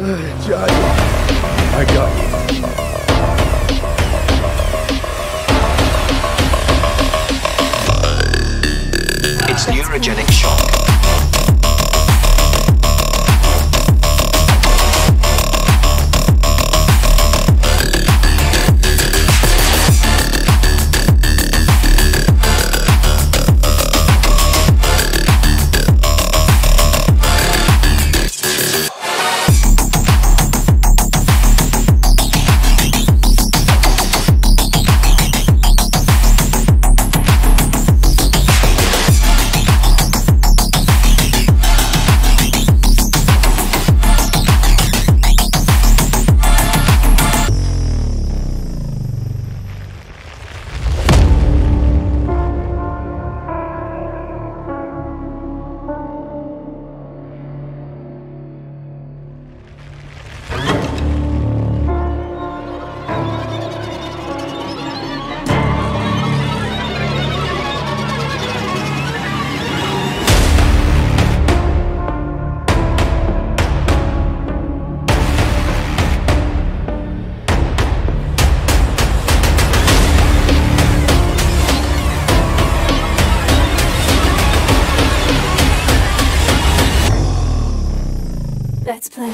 you. I got you. It's neurogenic shock. Let's play.